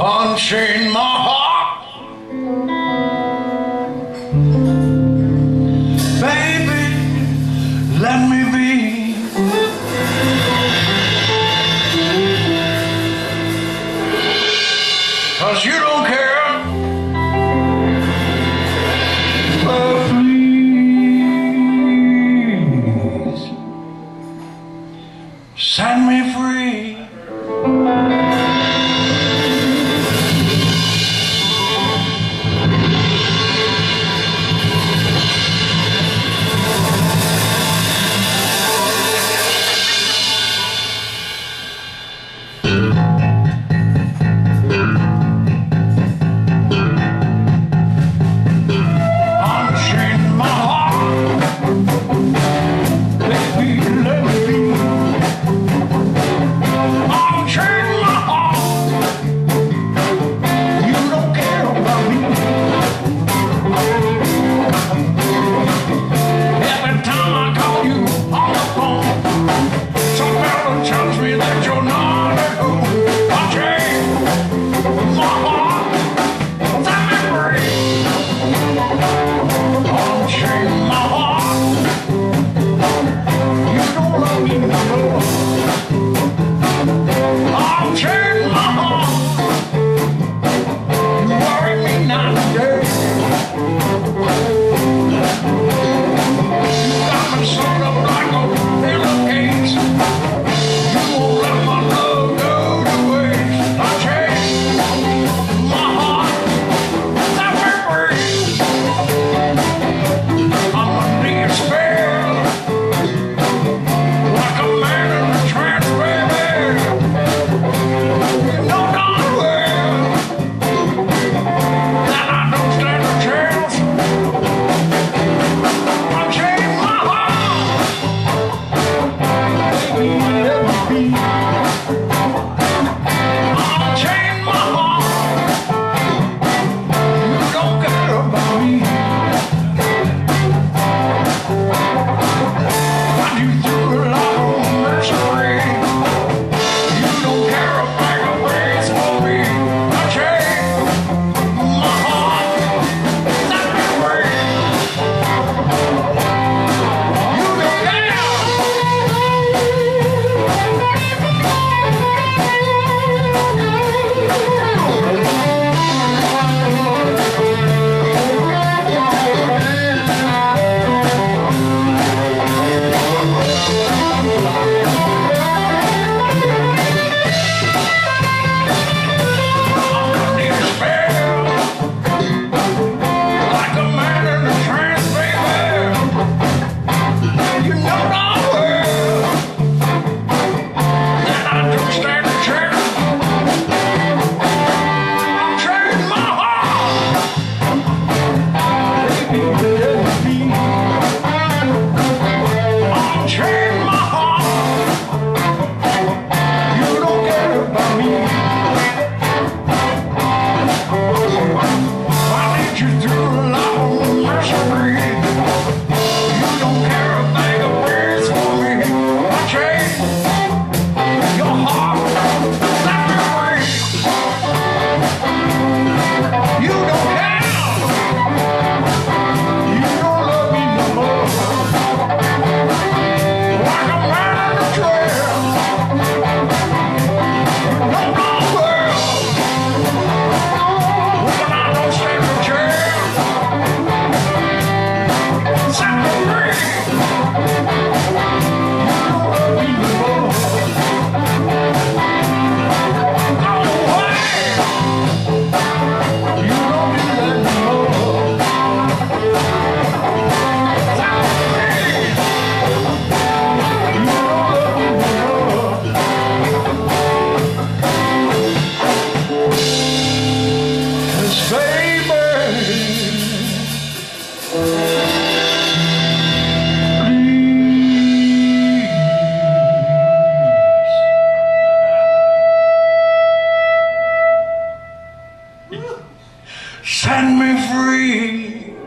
Unchain my heart Set me free Set me free.